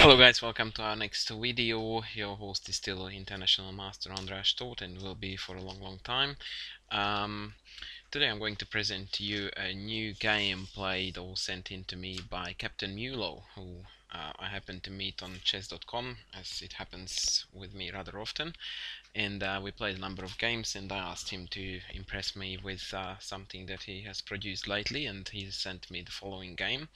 Hello guys, welcome to our next video. Your host is still International Master András Tóth and will be for a long long time. Um, today I'm going to present to you a new game played or sent in to me by Captain Mulo, who uh, I happened to meet on chess.com as it happens with me rather often and uh, we played a number of games and I asked him to impress me with uh, something that he has produced lately and he sent me the following game.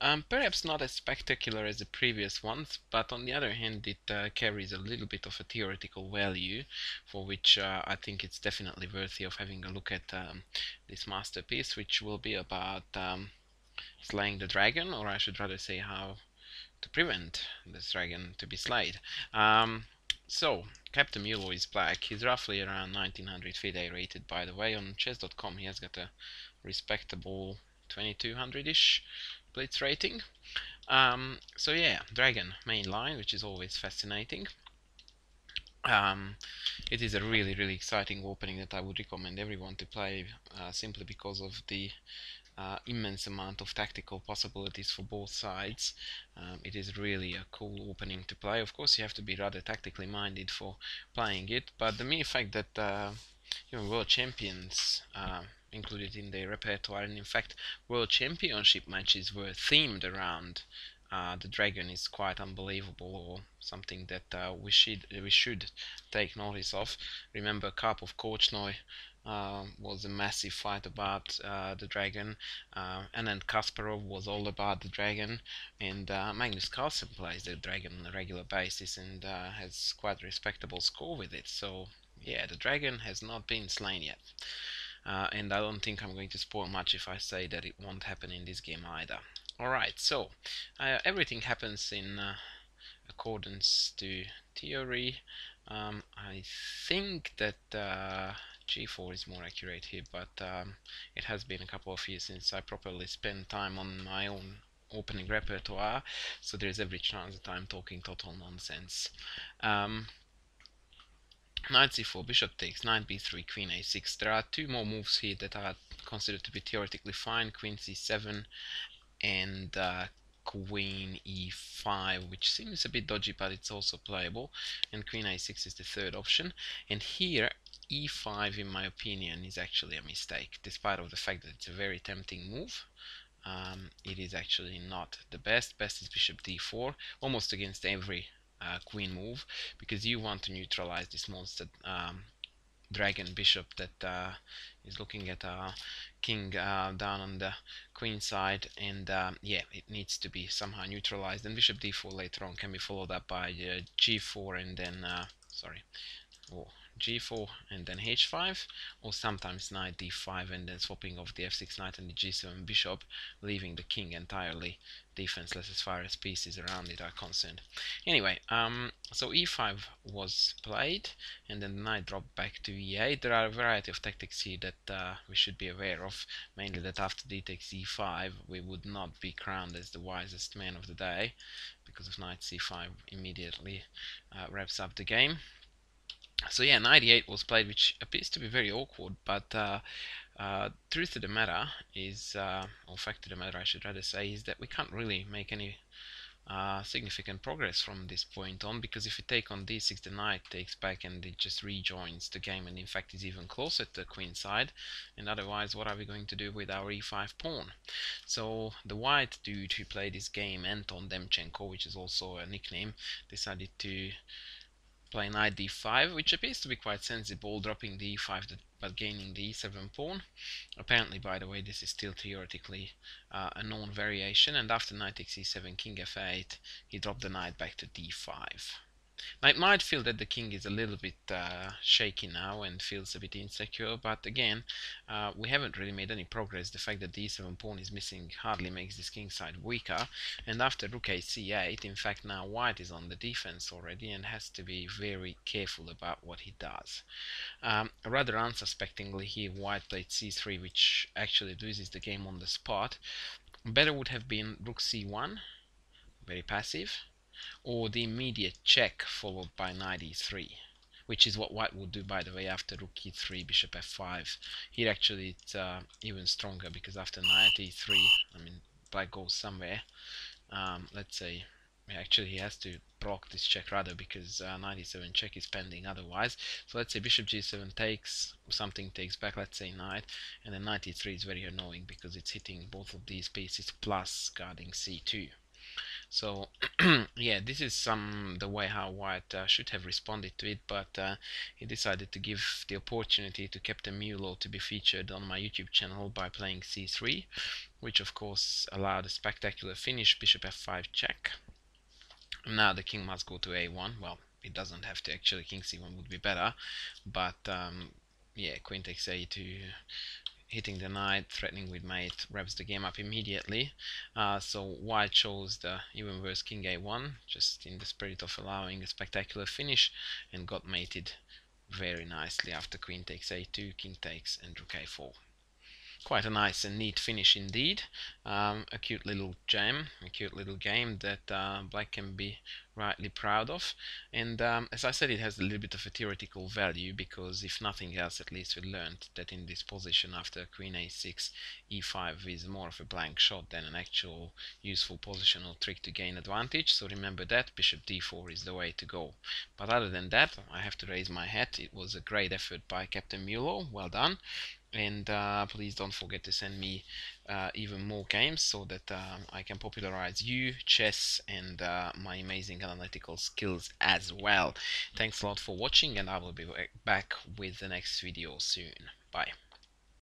Um, perhaps not as spectacular as the previous ones, but on the other hand it uh, carries a little bit of a theoretical value for which uh, I think it's definitely worthy of having a look at um, this masterpiece which will be about um, slaying the dragon or I should rather say how to prevent this dragon to be slayed. Um, so, Captain Mulo is black. He's roughly around 1900 FIDE rated, by the way. On chess.com he has got a respectable 2200-ish blitz rating. Um, so yeah, Dragon main line, which is always fascinating. Um, it is a really, really exciting opening that I would recommend everyone to play uh, simply because of the uh, immense amount of tactical possibilities for both sides. Um, it is really a cool opening to play. Of course, you have to be rather tactically minded for playing it, but the mere fact that uh, even world champions uh, included in their repertoire, and in fact, world championship matches were themed around uh, the dragon is quite unbelievable or something that uh, we should we should take notice of. Remember, Karpov Korchnoi uh, was a massive fight about uh, the dragon, uh, and then Kasparov was all about the dragon, and uh, Magnus Carlsen plays the dragon on a regular basis and uh, has quite a respectable score with it. So yeah, the dragon has not been slain yet. And I don't think I'm going to spoil much if I say that it won't happen in this game either. Alright, so everything happens in accordance to theory. Um, I think that g4 is more accurate here, but um, it has been a couple of years since I properly spent time on my own opening repertoire, so there's every chance that I'm talking total nonsense. Um, knight c4, bishop takes, knight b3, queen a6. There are two more moves here that are considered to be theoretically fine, queen c7 and uh, queen e5 which seems a bit dodgy but it's also playable. And queen a6 is the third option. And here e5 in my opinion is actually a mistake despite of the fact that it's a very tempting move. Um, it is actually not the best. Best is bishop d4 almost against every uh, queen move because you want to neutralize this monster um, dragon bishop that uh, is looking at a king uh, down on the queen side and um, yeah it needs to be somehow neutralized. And bishop d4 later on can be followed up by uh, g4 and then uh, sorry oh, g4 and then h5 or sometimes knight d5 and then swapping off the f6 knight and the g7 bishop leaving the king entirely defenseless as far as pieces around it are concerned. Anyway um, so e5 was played and then the knight dropped back to e8 there are a variety of tactics here that uh, we should be aware of mainly that after d takes e5 we would not be crowned as the wisest man of the day because of knight c5 immediately uh, wraps up the game so yeah, knight e8 was played, which appears to be very awkward, but uh, uh, truth of the matter is, uh, or fact of the matter I should rather say, is that we can't really make any uh, significant progress from this point on, because if you take on d6, the knight takes back and it just rejoins the game, and in fact is even closer to the queen side, and otherwise what are we going to do with our e5 pawn? So the white dude who played this game, Anton Demchenko, which is also a nickname, decided to play knight d5, which appears to be quite sensible, dropping the e5 but gaining the e7 pawn. Apparently, by the way, this is still theoretically uh, a known variation, and after knight takes e7, king f8, he dropped the knight back to d5. Now, it might feel that the king is a little bit uh, shaky now and feels a bit insecure, but again, uh, we haven't really made any progress. The fact that the e7 pawn is missing hardly makes this king side weaker, and after rook a c8, in fact now white is on the defense already and has to be very careful about what he does. Um, rather unsuspectingly here, white played c3, which actually loses the game on the spot. Better would have been rook c1, very passive, or the immediate check followed by knight e3 which is what white will do by the way after rook e3 bishop f5 here actually it's uh, even stronger because after knight e3 I mean black goes somewhere um, let's say actually he has to block this check rather because uh, knight e7 check is pending otherwise. So let's say bishop g7 takes something takes back let's say knight and then knight e3 is very annoying because it's hitting both of these pieces plus guarding c2 so yeah this is some the way how white uh, should have responded to it but uh, he decided to give the opportunity to captain mulo to be featured on my youtube channel by playing c3 which of course allowed a spectacular finish bishop f5 check. Now the king must go to a1 well it doesn't have to actually king c1 would be better but um, yeah queen takes a2 hitting the knight threatening with mate wraps the game up immediately. Uh, so white chose the even worse king a1 just in the spirit of allowing a spectacular finish and got mated very nicely after queen takes a2 king takes and rook a4 quite a nice and neat finish indeed. Um, a cute little gem, a cute little game that uh, Black can be rightly proud of. And um, as I said, it has a little bit of a theoretical value because if nothing else, at least we learned that in this position after Queen a6, e5 is more of a blank shot than an actual useful positional trick to gain advantage. So remember that Bishop d4 is the way to go. But other than that, I have to raise my hat. It was a great effort by Captain Mulo. Well done and uh, please don't forget to send me uh, even more games so that uh, I can popularize you, chess, and uh, my amazing analytical skills as well. Thanks a lot for watching, and I will be back with the next video soon. Bye.